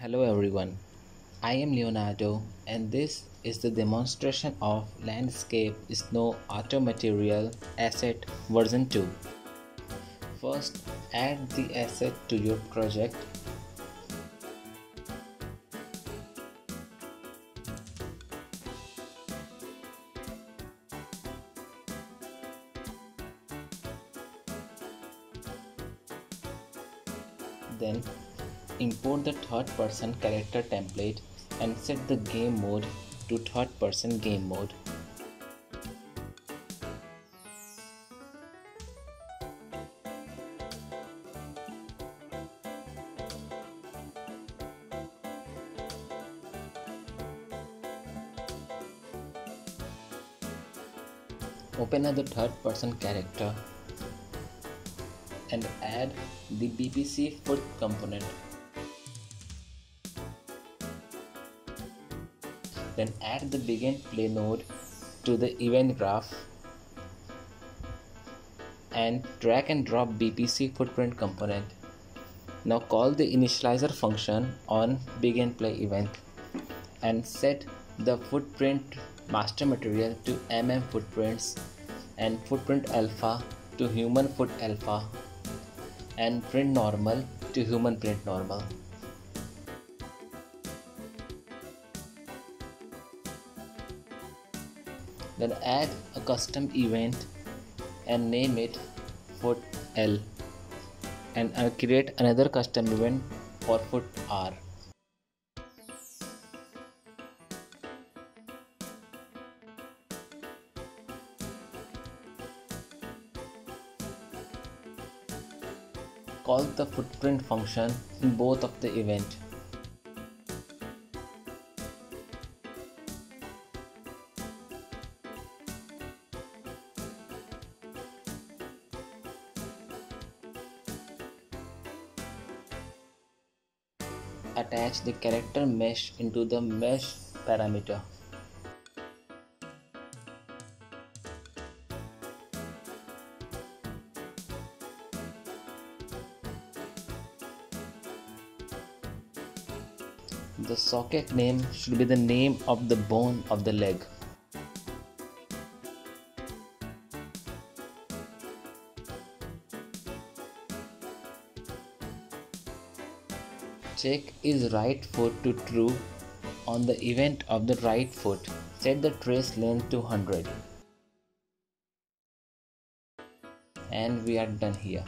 Hello everyone, I am Leonardo and this is the demonstration of Landscape Snow Auto Material Asset version 2. First, add the asset to your project. Then import the third person character template and set the game mode to third person game mode. Open the third person character and add the BPC foot component. Then add the begin play node to the event graph and drag and drop BPC footprint component. Now call the initializer function on begin play event and set the footprint master material to mm footprints and footprint alpha to human foot alpha and print normal to human print normal. Then add a custom event and name it foot L and I'll create another custom event for foot R. Call the footprint function in both of the event. Attach the character mesh into the mesh parameter. The socket name should be the name of the bone of the leg. Check is right foot to true on the event of the right foot. Set the trace length to 100. And we are done here.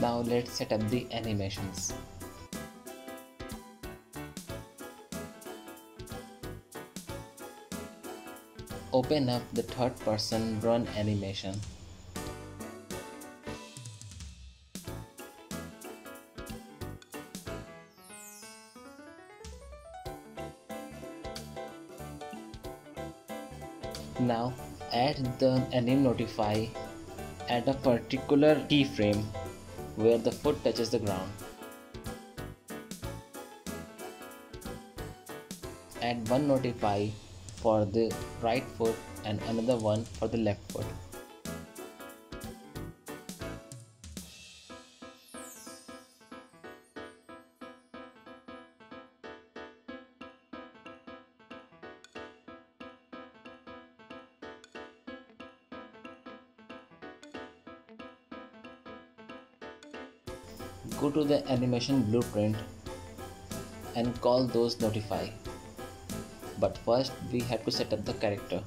Now let's set up the animations. Open up the third person run animation. Now add the anim notify at a particular keyframe where the foot touches the ground. Add one notify for the right foot and another one for the left foot. Go to the animation blueprint and call those notify but first we have to set up the character.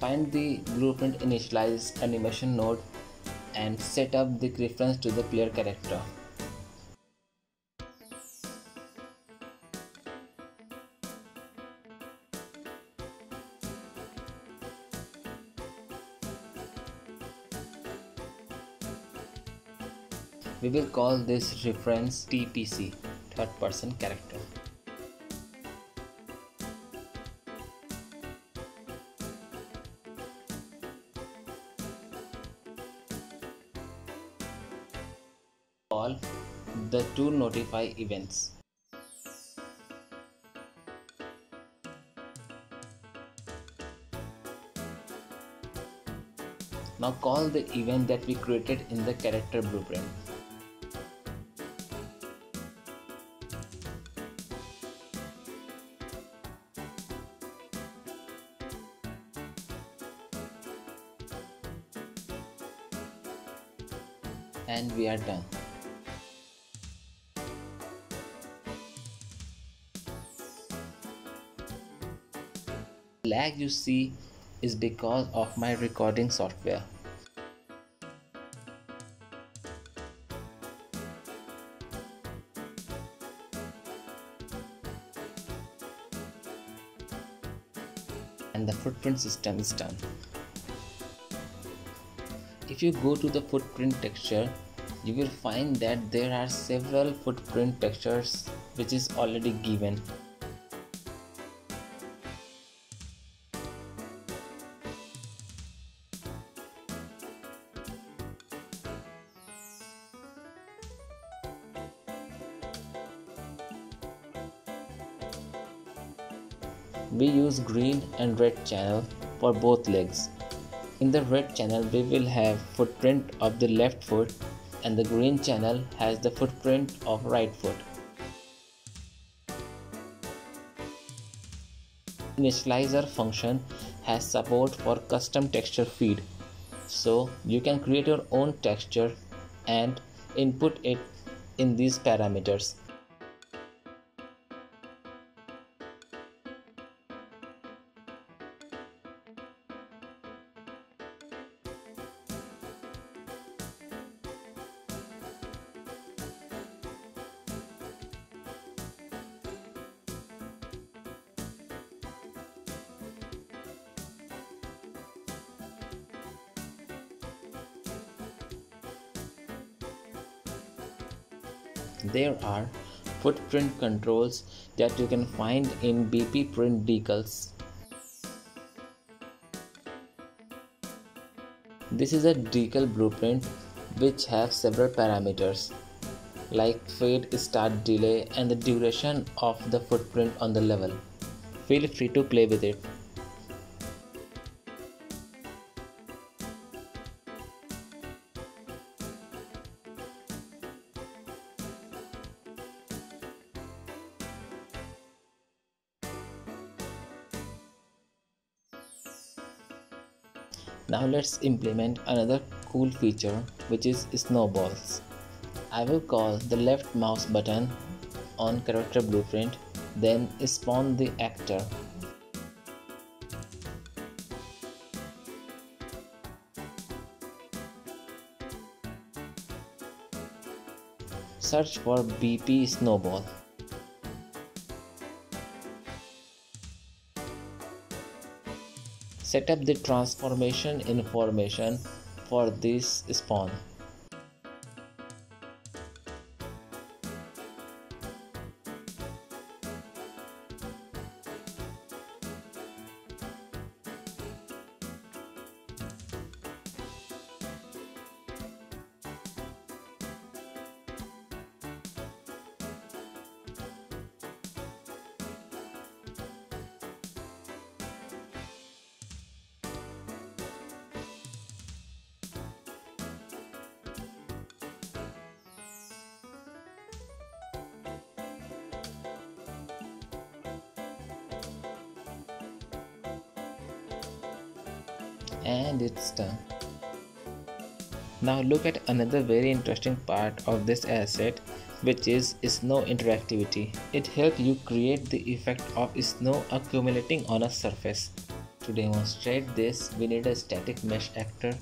Find the blueprint initialize animation node and set up the reference to the player character will call this reference TPC third person character call the tool notify events. Now call the event that we created in the character blueprint. And we are done. lag you see is because of my recording software. And the footprint system is done. If you go to the footprint texture, you will find that there are several footprint textures which is already given. We use green and red channel for both legs. In the red channel we will have footprint of the left foot and the green channel has the footprint of right foot. Initializer function has support for custom texture feed so you can create your own texture and input it in these parameters. There are footprint controls that you can find in BP print decals. This is a decal blueprint which has several parameters like fade start delay and the duration of the footprint on the level. Feel free to play with it. Now let's implement another cool feature which is snowballs. I will call the left mouse button on character blueprint then spawn the actor. Search for BP snowball. Set up the transformation information for this spawn. And it's done. Now look at another very interesting part of this asset which is snow interactivity. It helps you create the effect of snow accumulating on a surface. To demonstrate this we need a static mesh actor.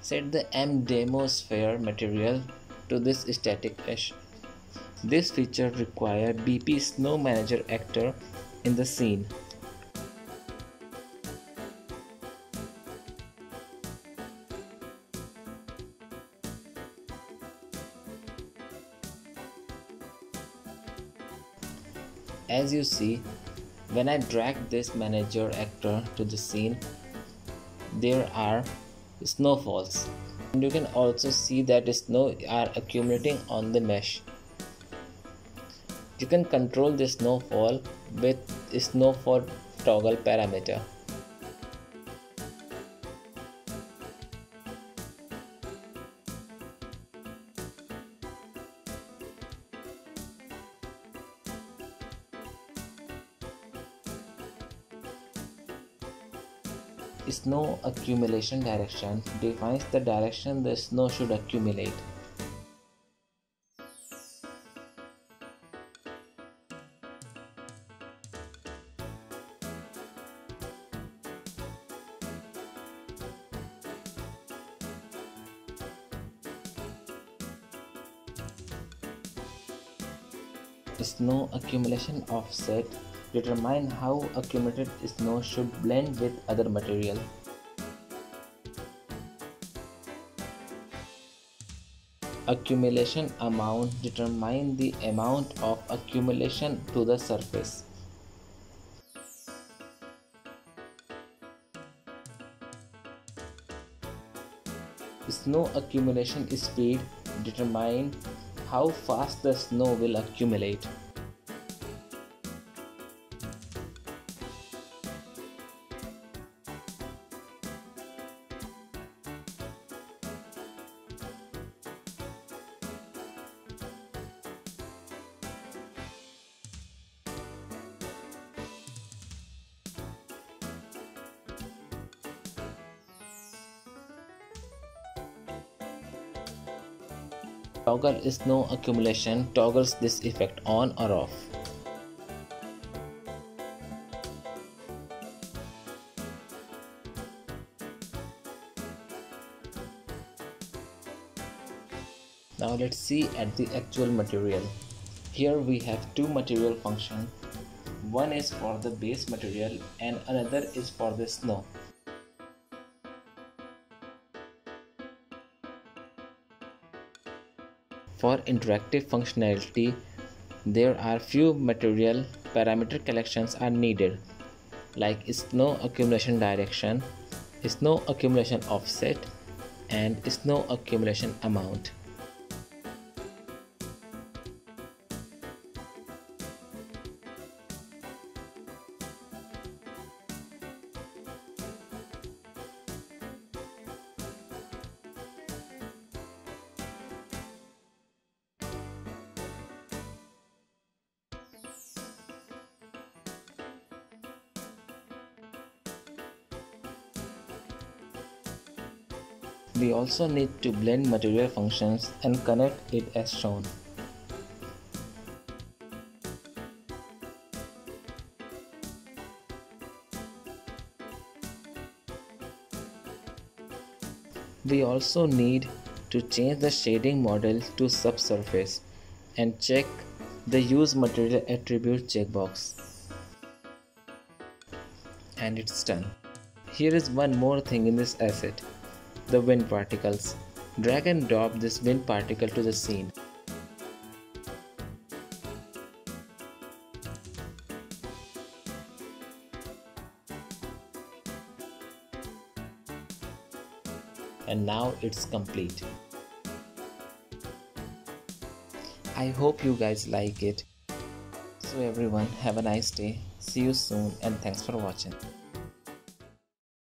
Set the M demo sphere material to this static mesh. This feature requires BP Snow Manager actor in the scene. As you see, When I drag this manager actor to the scene, there are snowfalls. And you can also see that snow are accumulating on the mesh. You can control the snowfall with snowfall toggle parameter. Snow accumulation direction defines the direction the snow should accumulate. Accumulation offset determine how accumulated snow should blend with other material. Accumulation amount determine the amount of accumulation to the surface. Snow accumulation speed determine how fast the snow will accumulate. Toggle snow accumulation toggles this effect on or off. Now let's see at the actual material. Here we have two material function. One is for the base material and another is for the snow. For interactive functionality, there are few material parameter collections are needed like snow accumulation direction, snow accumulation offset and snow accumulation amount. We also need to blend material functions and connect it as shown. We also need to change the shading model to subsurface and check the use material attribute checkbox. And it's done. Here is one more thing in this asset the wind particles. Drag and drop this wind particle to the scene. And now it's complete. I hope you guys like it. So everyone have a nice day. See you soon and thanks for watching.